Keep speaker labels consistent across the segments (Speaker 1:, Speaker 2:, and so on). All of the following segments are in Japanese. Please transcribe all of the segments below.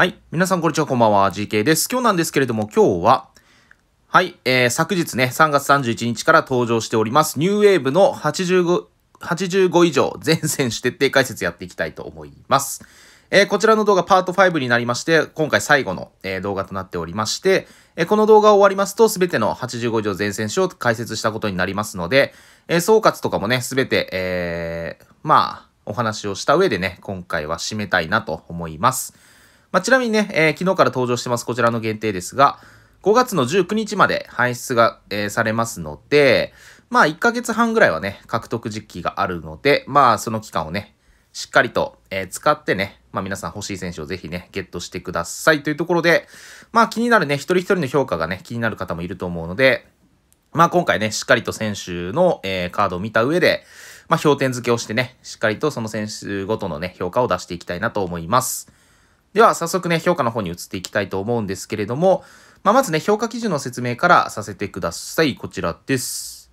Speaker 1: はい。皆さんこんにちは、こんばんは。GK です。今日なんですけれども、今日は、はい、えー、昨日ね、3月31日から登場しております、ニューウェーブの85、85以上全選手徹底解説やっていきたいと思います。えー、こちらの動画パート5になりまして、今回最後の、えー、動画となっておりまして、えー、この動画を終わりますと、すべての85以上全選手を解説したことになりますので、え、総括とかもね、すべて、え、まあ、お話をした上でね、今回は締めたいなと思います。まあ、ちなみにね、えー、昨日から登場してますこちらの限定ですが、5月の19日まで排出が、えー、されますので、まあ1ヶ月半ぐらいはね、獲得時期があるので、まあその期間をね、しっかりと、えー、使ってね、まあ皆さん欲しい選手をぜひね、ゲットしてくださいというところで、まあ気になるね、一人一人の評価がね、気になる方もいると思うので、まあ今回ね、しっかりと選手の、えー、カードを見た上で、まあ評点付けをしてね、しっかりとその選手ごとのね、評価を出していきたいなと思います。では、早速ね、評価の方に移っていきたいと思うんですけれども、まあ、まずね、評価基準の説明からさせてください。こちらです。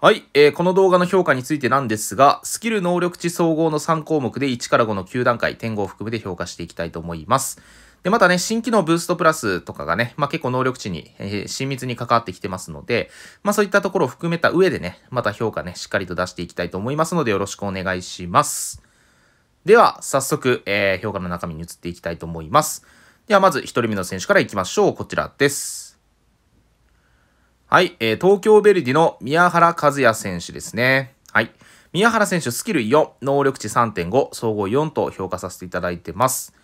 Speaker 1: はい、えー、この動画の評価についてなんですが、スキル能力値総合の3項目で1から5の9段階、点5を含めて評価していきたいと思います。で、またね、新機能ブーストプラスとかがね、まあ、結構能力値に、えー、親密に関わってきてますので、まあ、そういったところを含めた上でね、また評価ね、しっかりと出していきたいと思いますので、よろしくお願いします。では、早速、えー、評価の中身に移っていきたいと思います。では、まず1人目の選手からいきましょう。こちらです。はい、えー、東京ヴェルディの宮原和也選手ですね。はい。宮原選手、スキル4、能力値3.5、総合4と評価させていただいてます。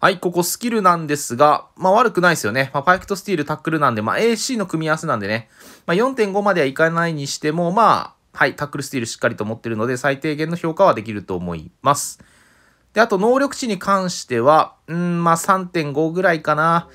Speaker 1: はい、ここスキルなんですが、まあ悪くないですよね。まあ、パイクとスティール、タックルなんで、まあ AC の組み合わせなんでね、まあ4.5まではいかないにしても、まあ、はい、タックルスティールしっかりと持ってるので、最低限の評価はできると思います。で、あと能力値に関しては、うん、まあ3.5ぐらいかな。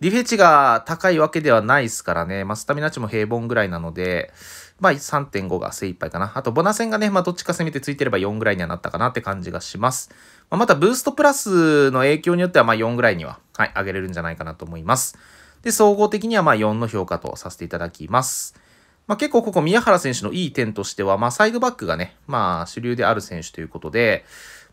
Speaker 1: ディフェ値が高いわけではないですからね。まあスタミナ値も平凡ぐらいなので、まあ3.5が精一杯かな。あとボナセンがね、まあどっちか攻めてついてれば4ぐらいにはなったかなって感じがします。まあ、またブーストプラスの影響によってはまあ4ぐらいには、はい、上げれるんじゃないかなと思います。で、総合的にはまあ4の評価とさせていただきます。まあ、結構ここ宮原選手のいい点としては、まあサイドバックがね、まあ主流である選手ということで、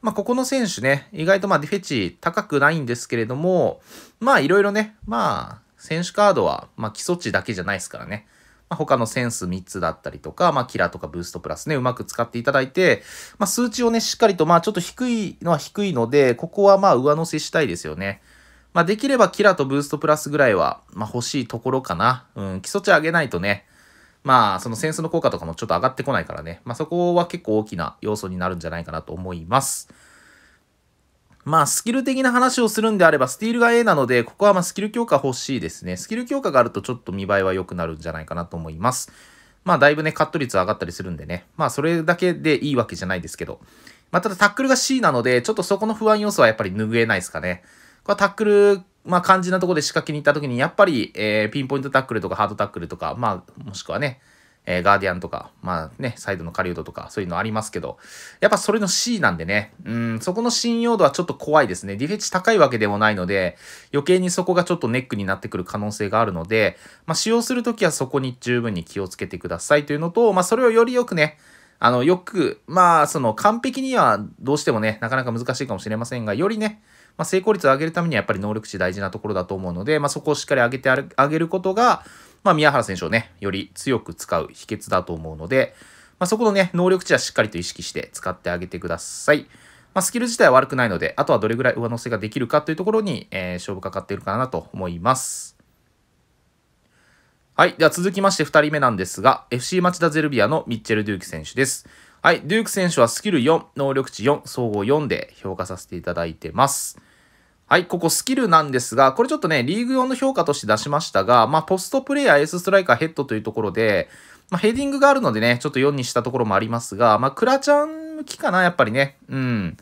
Speaker 1: まあ、ここの選手ね、意外とまあディフェチ高くないんですけれども、まあいろいろね、まあ選手カードはまあ基礎値だけじゃないですからね。まあ、他のセンス3つだったりとか、まあキラーとかブーストプラスね、うまく使っていただいて、まあ数値をね、しっかりとまあちょっと低いのは低いので、ここはまあ上乗せしたいですよね。まあできればキラーとブーストプラスぐらいは、まあ欲しいところかな。うん、基礎値上げないとね、まあ、そのセンスの効果とかもちょっと上がってこないからね。まあ、そこは結構大きな要素になるんじゃないかなと思います。まあ、スキル的な話をするんであれば、スティールが A なので、ここはまスキル強化欲しいですね。スキル強化があるとちょっと見栄えは良くなるんじゃないかなと思います。まあ、だいぶね、カット率上がったりするんでね。まあ、それだけでいいわけじゃないですけど。まあ、ただタックルが C なので、ちょっとそこの不安要素はやっぱり拭えないですかね。これはタックルまあ、肝心なところで仕掛けに行った時に、やっぱり、えー、ピンポイントタックルとかハードタックルとか、まあ、もしくはね、えー、ガーディアンとか、まあね、サイドの狩人とか、そういうのありますけど、やっぱそれの C なんでね、うん、そこの信用度はちょっと怖いですね。ディフェッチ高いわけでもないので、余計にそこがちょっとネックになってくる可能性があるので、まあ、使用するときはそこに十分に気をつけてくださいというのと、まあ、それをよりよくね、あの、よく、まあ、その、完璧にはどうしてもね、なかなか難しいかもしれませんが、よりね、まあ、成功率を上げるためにはやっぱり能力値大事なところだと思うので、まあ、そこをしっかり上げてあげることが、まあ、宮原選手をね、より強く使う秘訣だと思うので、まあ、そこのね、能力値はしっかりと意識して使ってあげてください。まあ、スキル自体は悪くないので、あとはどれぐらい上乗せができるかというところに、えー、勝負かかっているかなと思います。はい。では続きまして2人目なんですが、FC 町田ゼルビアのミッチェル・デューク選手です。はい。デューク選手はスキル4、能力値4、総合4で評価させていただいてます。はい、ここスキルなんですが、これちょっとね、リーグ用の評価として出しましたが、まあ、ポストプレイヤー、エースストライカー、ヘッドというところで、まあ、ヘディングがあるのでね、ちょっと4にしたところもありますが、まあ、クラちゃん向きかな、やっぱりね。うん。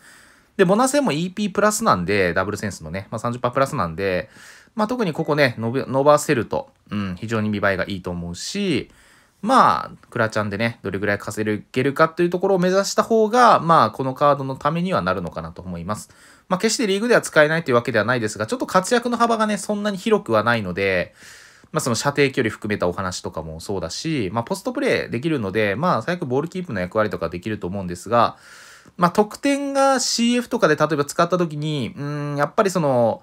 Speaker 1: で、ボナセも EP プラスなんで、ダブルセンスのね、まあ、30%プラスなんで、まあ、特にここね、伸ばせると、うん、非常に見栄えがいいと思うし、まあ、クラちゃんでね、どれぐらい稼げるかというところを目指した方が、まあ、このカードのためにはなるのかなと思います。まあ、決してリーグでは使えないというわけではないですが、ちょっと活躍の幅がね、そんなに広くはないので、まあ、その射程距離含めたお話とかもそうだし、まあ、ポストプレイできるので、まあ、最悪ボールキープの役割とかできると思うんですが、まあ、得点が CF とかで例えば使った時に、うん、やっぱりその、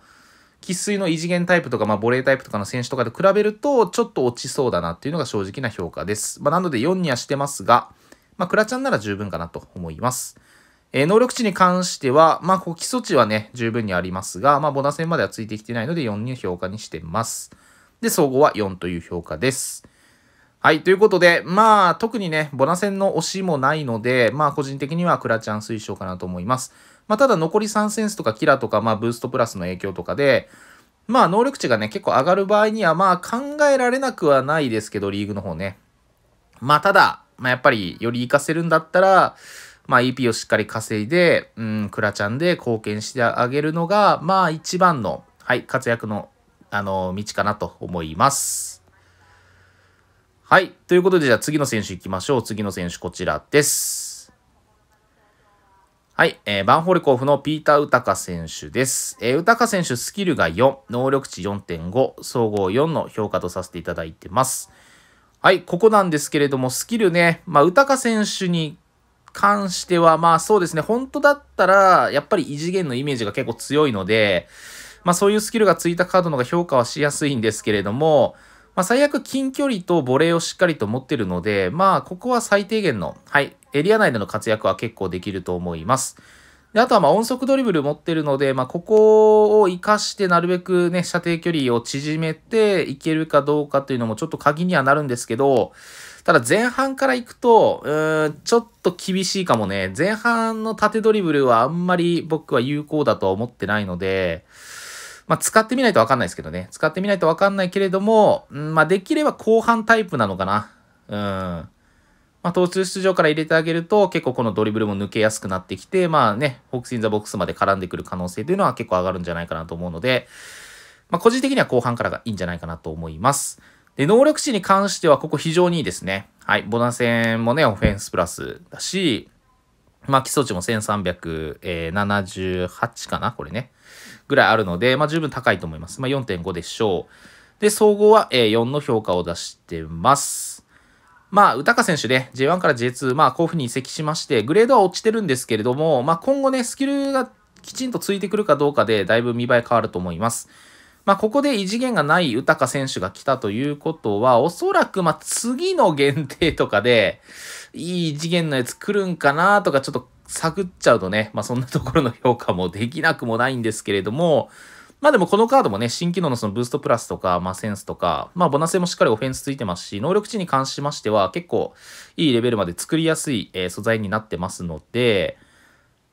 Speaker 1: 生粋の異次元タイプとか、まあ、ボレータイプとかの選手とかで比べると、ちょっと落ちそうだなっていうのが正直な評価です。まあ、なので4にはしてますが、まあ、クラちゃんなら十分かなと思います。えー、能力値に関しては、まあ、こう基礎値はね、十分にありますが、まあ、ボナ戦まではついてきてないので4に評価にしてます。で、総合は4という評価です。はい。ということで、まあ、特にね、ボナ戦の推しもないので、まあ、個人的にはクラちゃん推奨かなと思います。まあ、ただ残り3センスとかキラとか、まあ、ブーストプラスの影響とかで、まあ、能力値がね、結構上がる場合には、まあ、考えられなくはないですけど、リーグの方ね。まあ、ただ、まあ、やっぱり、より活かせるんだったら、まあ、EP をしっかり稼いで、うん、クラちゃんで貢献してあげるのが、まあ、一番の、はい、活躍の、あの、道かなと思います。はい。ということで、じゃあ次の選手行きましょう。次の選手、こちらです。はい。えー、バンホレコフのピーター・ウタカ選手です。えー、ウタカ選手、スキルが4、能力値4.5、総合4の評価とさせていただいてます。はい。ここなんですけれども、スキルね、まあ、ウタカ選手に関しては、まあそうですね、本当だったら、やっぱり異次元のイメージが結構強いので、まあそういうスキルがついたカードの方が評価はしやすいんですけれども、まあ、最悪近距離とボレーをしっかりと持ってるので、まあ、ここは最低限の、はい、エリア内での活躍は結構できると思います。であとは、ま、音速ドリブル持ってるので、まあ、ここを活かしてなるべくね、射程距離を縮めていけるかどうかというのもちょっと鍵にはなるんですけど、ただ前半から行くと、うーん、ちょっと厳しいかもね。前半の縦ドリブルはあんまり僕は有効だとは思ってないので、まあ、使ってみないとわかんないですけどね。使ってみないとわかんないけれども、うん、まあ、できれば後半タイプなのかな。うん。まあ、途中出場から入れてあげると、結構このドリブルも抜けやすくなってきて、まあね、フォックスインザボックスまで絡んでくる可能性というのは結構上がるんじゃないかなと思うので、まあ、個人的には後半からがいいんじゃないかなと思います。で、能力値に関してはここ非常にいいですね。はい。ボナ戦もね、オフェンスプラスだし、まあ、基礎値も1378かなこれね。ぐらいあるので、まあ、十分高いと思います。まあ、4.5でしょう。で、総合は、え4の評価を出してます。まあ、宇高選手ね、J1 から J2、まあ、甲府に移籍しまして、グレードは落ちてるんですけれども、まあ、今後ね、スキルがきちんとついてくるかどうかで、だいぶ見栄え変わると思います。まあ、ここで異次元がない宇高選手が来たということは、おそらく、まあ、次の限定とかで、いい次元のやつ来るんかなとか、ちょっと探っちゃうとね、まあそんなところの評価もできなくもないんですけれども、まあでもこのカードもね、新機能のそのブーストプラスとか、まあセンスとか、まあボナスもしっかりオフェンスついてますし、能力値に関しましては結構いいレベルまで作りやすい、えー、素材になってますので、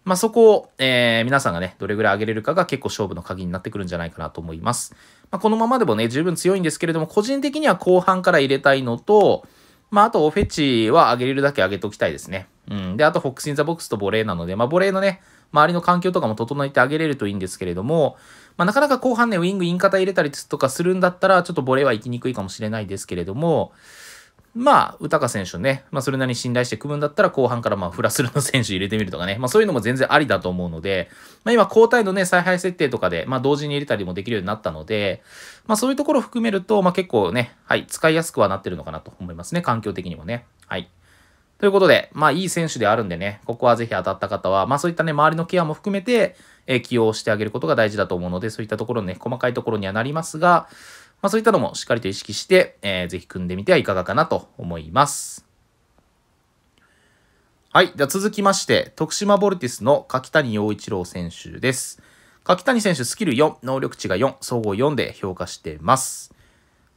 Speaker 1: まあそこを、えー、皆さんがね、どれぐらい上げれるかが結構勝負の鍵になってくるんじゃないかなと思います。まあこのままでもね、十分強いんですけれども、個人的には後半から入れたいのと、まああとオフェチは上げれるだけ上げておきたいですね。うん。で、あと、フォックスインザボックスとボレーなので、まあ、ボレーのね、周りの環境とかも整えてあげれるといいんですけれども、まあ、なかなか後半ね、ウィングイン型入れたりとかするんだったら、ちょっとボレーは行きにくいかもしれないですけれども、まあ、宇高選手ね、まあ、それなりに信頼して組むんだったら、後半からまあ、フラスルの選手入れてみるとかね、まあ、そういうのも全然ありだと思うので、まあ、今、交代のね、采配設定とかで、まあ、同時に入れたりもできるようになったので、まあ、そういうところを含めると、まあ、結構ね、はい、使いやすくはなってるのかなと思いますね、環境的にもね。はい。ということで、まあいい選手であるんでね、ここはぜひ当たった方は、まあそういったね、周りのケアも含めて、え、起用してあげることが大事だと思うので、そういったところね、細かいところにはなりますが、まあそういったのもしっかりと意識して、えー、ぜひ組んでみてはいかがかなと思います。はい。では続きまして、徳島ボルティスの柿谷陽一郎選手です。柿谷選手、スキル4、能力値が4、総合4で評価してます。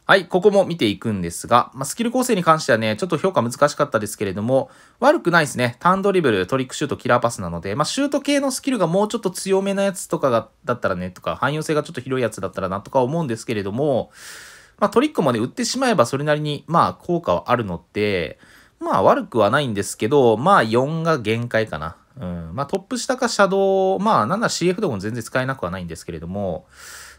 Speaker 1: はい、ここも見ていくんですが、まあ、スキル構成に関してはね、ちょっと評価難しかったですけれども、悪くないですね。ターンドリブル、トリックシュート、キラーパスなので、まあ、シュート系のスキルがもうちょっと強めなやつとかがだったらね、とか、汎用性がちょっと広いやつだったらなとか思うんですけれども、まあ、トリックもね、売ってしまえばそれなりに、まあ、効果はあるので、まあ、悪くはないんですけど、まあ、4が限界かな。うん。まあ、トップ下かシャドウ、まあ、なんなら CF でも全然使えなくはないんですけれども、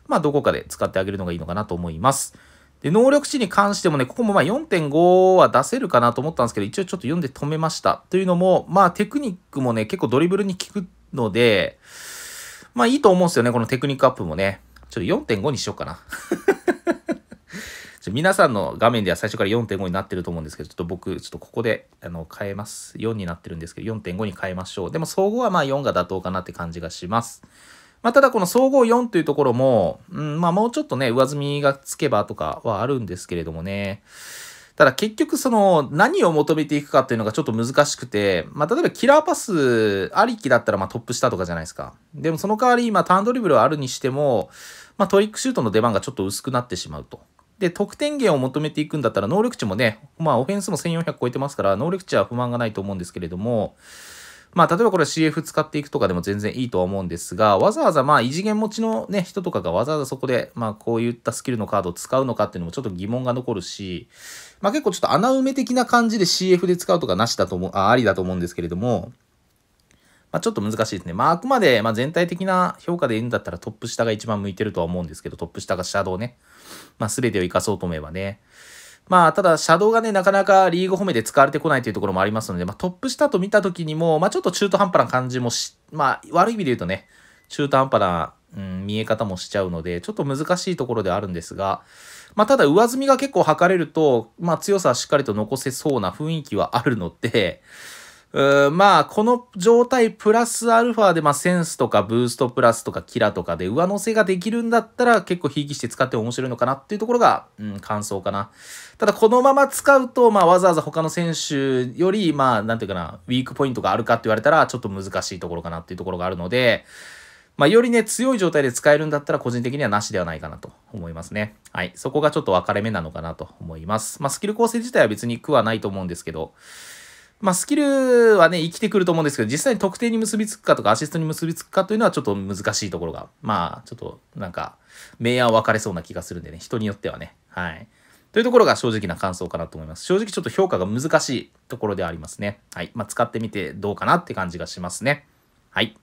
Speaker 1: まあ、どこかで使ってあげるのがいいのかなと思います。で、能力値に関してもね、ここもまあ4.5は出せるかなと思ったんですけど、一応ちょっと読んで止めました。というのも、まあテクニックもね、結構ドリブルに効くので、まあいいと思うんですよね、このテクニックアップもね。ちょっと4.5にしようかな。皆さんの画面では最初から4.5になってると思うんですけど、ちょっと僕、ちょっとここであの変えます。4になってるんですけど、4.5に変えましょう。でも総合はまあ4が妥当かなって感じがします。まあ、ただこの総合4というところも、うん、まあもうちょっとね、上積みがつけばとかはあるんですけれどもね。ただ結局その何を求めていくかっていうのがちょっと難しくて、まあ例えばキラーパスありきだったらまあトップ下とかじゃないですか。でもその代わり今ターンドリブルはあるにしても、まあトリックシュートの出番がちょっと薄くなってしまうと。で、得点源を求めていくんだったら能力値もね、まあオフェンスも1400超えてますから能力値は不満がないと思うんですけれども、まあ、例えばこれ CF 使っていくとかでも全然いいとは思うんですが、わざわざまあ異次元持ちのね、人とかがわざわざそこで、まあこういったスキルのカードを使うのかっていうのもちょっと疑問が残るし、まあ結構ちょっと穴埋め的な感じで CF で使うとかなしだと思う、あありだと思うんですけれども、まあ、ちょっと難しいですね。まあ、あくまで、まあ、全体的な評価でいいんだったらトップ下が一番向いてるとは思うんですけど、トップ下がシャドウね。まあ、全てを活かそうと思えばね。まあ、ただ、シャドウがね、なかなかリーグ褒めで使われてこないというところもありますので、まあ、トップ下と見た時にも、まあ、ちょっと中途半端な感じもし、まあ、悪い意味で言うとね、中途半端な、うん、見え方もしちゃうので、ちょっと難しいところではあるんですが、まあ、ただ、上積みが結構測れると、まあ、強さはしっかりと残せそうな雰囲気はあるので、まあ、この状態プラスアルファで、まあ、センスとかブーストプラスとかキラとかで上乗せができるんだったら結構ひいきして使って面白いのかなっていうところが、うん、感想かな。ただ、このまま使うと、まあ、わざわざ他の選手より、まあ、なんていうかな、ウィークポイントがあるかって言われたら、ちょっと難しいところかなっていうところがあるので、まあ、よりね、強い状態で使えるんだったら、個人的にはなしではないかなと思いますね。はい。そこがちょっと分かれ目なのかなと思います。まあ、スキル構成自体は別に苦はないと思うんですけど、まあ、スキルはね、生きてくると思うんですけど、実際に得点に結びつくかとか、アシストに結びつくかというのはちょっと難しいところが、まあ、ちょっと、なんか、明暗分かれそうな気がするんでね、人によってはね。はい。というところが正直な感想かなと思います。正直ちょっと評価が難しいところでありますね。はい。まあ、使ってみてどうかなって感じがしますね。はい。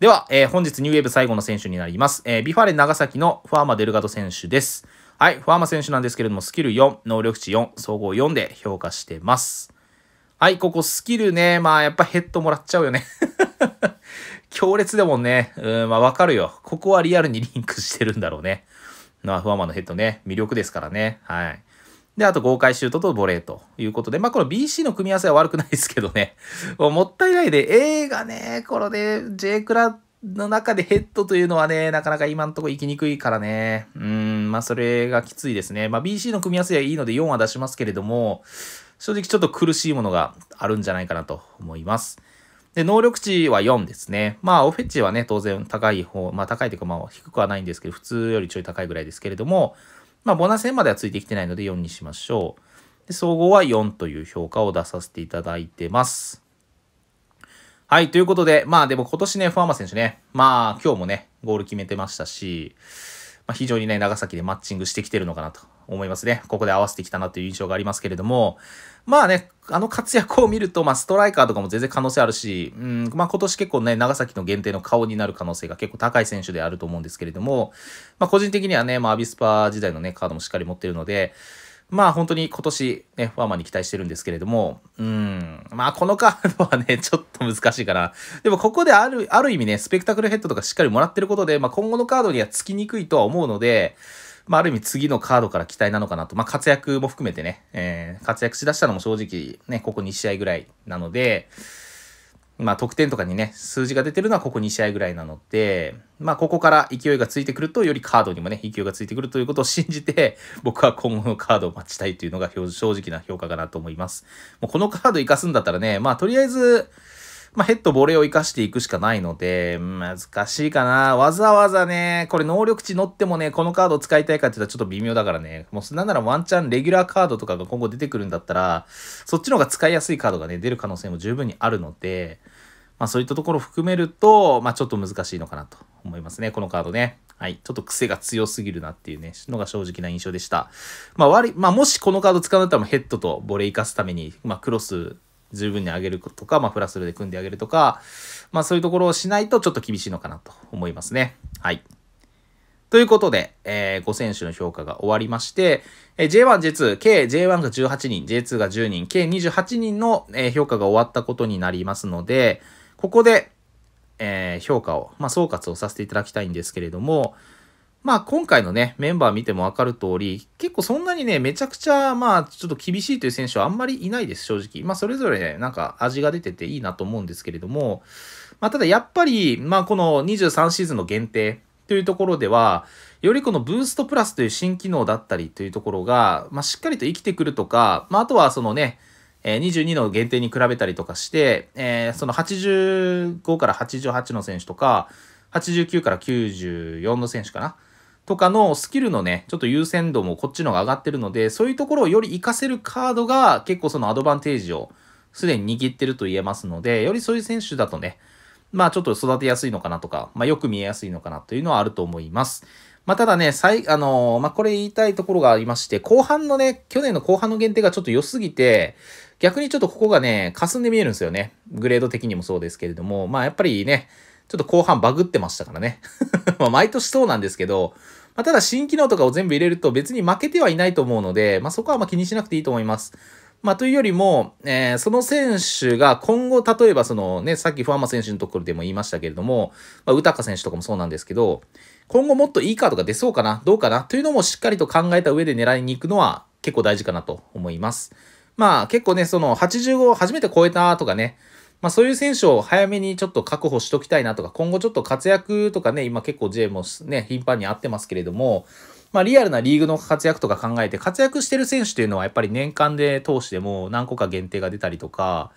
Speaker 1: では、えー、本日ニューウェーブ最後の選手になります。えー、ビファレン長崎のファーマ・デルガド選手です。はい、ファーマ選手なんですけれども、スキル4、能力値4、総合4で評価してます。はい、ここスキルね、まあやっぱヘッドもらっちゃうよね 強烈でもんね、うん、まあわかるよ。ここはリアルにリンクしてるんだろうね。まあ、ファーマのヘッドね、魅力ですからね。はい。で、あと豪快シュートとボレーということで、まあこの BC の組み合わせは悪くないですけどね。もったいないで、A がね、これで J クラの中でヘッドというのはね、なかなか今んとこ行きにくいからね。うん、まあそれがきついですね。まあ BC の組み合わせはいいので4は出しますけれども、正直ちょっと苦しいものがあるんじゃないかなと思います。で、能力値は4ですね。まあ、オフェッチはね、当然高い方、まあ高いというかまあ低くはないんですけど、普通よりちょい高いぐらいですけれども、まあ、ボナス円まではついてきてないので4にしましょう。で、総合は4という評価を出させていただいてます。はい、ということで、まあでも今年ね、ファーマ選手ね、まあ今日もね、ゴール決めてましたし、まあ、非常にね、長崎でマッチングしてきてるのかなと思いますね。ここで合わせてきたなという印象がありますけれども、まあね、あの活躍を見ると、まあストライカーとかも全然可能性あるし、うん、まあ今年結構ね、長崎の限定の顔になる可能性が結構高い選手であると思うんですけれども、まあ個人的にはね、まあアビスパ時代のね、カードもしっかり持ってるので、まあ本当に今年ね、ファーマンに期待してるんですけれども、うん、まあこのカードはね、ちょっと難しいかな。でもここである、ある意味ね、スペクタクルヘッドとかしっかりもらってることで、まあ今後のカードにはつきにくいとは思うので、まあある意味次のカードから期待なのかなと。まあ活躍も含めてね、えー、活躍しだしたのも正直ね、ここ2試合ぐらいなので、まあ得点とかにね、数字が出てるのはここ2試合ぐらいなので、まあここから勢いがついてくると、よりカードにもね、勢いがついてくるということを信じて、僕は今後のカードを待ちたいというのが正直な評価かなと思います。もうこのカード活かすんだったらね、まあとりあえず、まあ、ヘッドボレーを活かしていくしかないので、難しいかな。わざわざね、これ能力値乗ってもね、このカード使いたいかって言ったらちょっと微妙だからね。もうなんならワンチャンレギュラーカードとかが今後出てくるんだったら、そっちの方が使いやすいカードがね、出る可能性も十分にあるので、まあそういったところ含めると、まあちょっと難しいのかなと思いますね、このカードね。はい。ちょっと癖が強すぎるなっていうね、のが正直な印象でした。まあ悪い、まあもしこのカード使うんだったらヘッドとボレー生かすために、まあクロス十分に上げるとか、まあ、プラスルで組んであげるとか、まあ、そういうところをしないとちょっと厳しいのかなと思いますね。はい。ということで、えー、5選手の評価が終わりまして、えー、J1、J2、計 J1 が18人、J2 が10人、計28人の、えー、評価が終わったことになりますので、ここで、えー、評価を、まあ、総括をさせていただきたいんですけれども、まあ今回のね、メンバー見てもわかる通り、結構そんなにね、めちゃくちゃ、まあちょっと厳しいという選手はあんまりいないです、正直。まあそれぞれね、なんか味が出てていいなと思うんですけれども、まあただやっぱり、まあこの23シーズンの限定というところでは、よりこのブーストプラスという新機能だったりというところが、まあしっかりと生きてくるとか、まああとはそのね、22の限定に比べたりとかして、えー、その85から88の選手とか、89から94の選手かな。とかのスキルのね、ちょっと優先度もこっちの方が上がってるので、そういうところをより活かせるカードが結構そのアドバンテージをすでに握ってると言えますので、よりそういう選手だとね、まあちょっと育てやすいのかなとか、まあよく見えやすいのかなというのはあると思います。まあただね、最、あのー、まあこれ言いたいところがありまして、後半のね、去年の後半の限定がちょっと良すぎて、逆にちょっとここがね、霞んで見えるんですよね。グレード的にもそうですけれども、まあやっぱりね、ちょっと後半バグってましたからね。まあ毎年そうなんですけど、まあ、ただ新機能とかを全部入れると別に負けてはいないと思うので、まあ、そこはま気にしなくていいと思います。まあ、というよりも、えー、その選手が今後、例えばそのね、さっきファーマ選手のところでも言いましたけれども、まあ、宇高選手とかもそうなんですけど、今後もっといいカードが出そうかな、どうかな、というのもしっかりと考えた上で狙いに行くのは結構大事かなと思います。まあ結構ね、その85を初めて超えたとかね、まあそういう選手を早めにちょっと確保しときたいなとか、今後ちょっと活躍とかね、今結構 J もね、頻繁に会ってますけれども、まあリアルなリーグの活躍とか考えて、活躍してる選手っていうのはやっぱり年間で通しても何個か限定が出たりとか、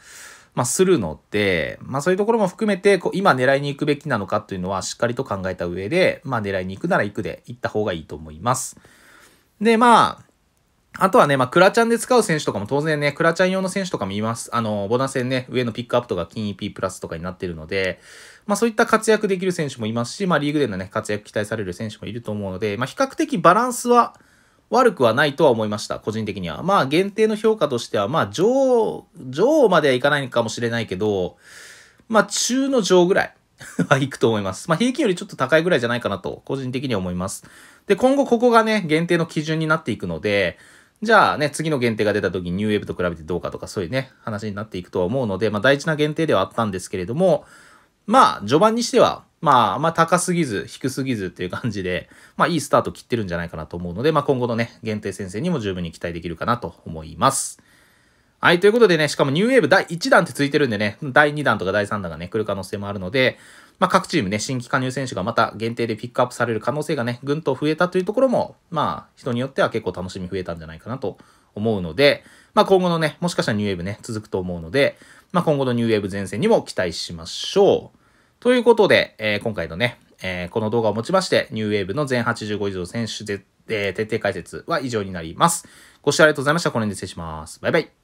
Speaker 1: まあするので、まあそういうところも含めて、こう今狙いに行くべきなのかっていうのはしっかりと考えた上で、まあ狙いに行くなら行くで行った方がいいと思います。で、まあ、あとはね、まあ、クラチャンで使う選手とかも当然ね、クラチャン用の選手とかもいます。あの、ボナス戦ね、上のピックアップとか金 EP プラスとかになってるので、まあ、そういった活躍できる選手もいますし、まあ、リーグでのね、活躍期待される選手もいると思うので、まあ、比較的バランスは悪くはないとは思いました。個人的には。まあ、限定の評価としては、まあ、上、上まではいかないかもしれないけど、まあ、中の上ぐらい は行くと思います。まあ、平均よりちょっと高いぐらいじゃないかなと、個人的には思います。で、今後ここがね、限定の基準になっていくので、じゃあね、次の限定が出た時にニューウェーブと比べてどうかとかそういうね、話になっていくとは思うので、まあ大事な限定ではあったんですけれども、まあ序盤にしては、まあ、まあ高すぎず、低すぎずっていう感じで、まあいいスタート切ってるんじゃないかなと思うので、まあ今後のね、限定先生にも十分に期待できるかなと思います。はい、ということでね、しかもニューウェーブ第1弾ってついてるんでね、第2弾とか第3弾がね、来る可能性もあるので、まあ、各チームね、新規加入選手がまた限定でピックアップされる可能性がね、ぐんと増えたというところも、まあ、人によっては結構楽しみ増えたんじゃないかなと思うので、まあ、今後のね、もしかしたらニューウェーブね、続くと思うので、まあ、今後のニューウェーブ前線にも期待しましょう。ということで、えー、今回のね、えー、この動画をもちまして、ニューウェーブの全85以上選手で、えー、徹底解説は以上になります。ご視聴ありがとうございました。この辺で失礼します。バイバイ。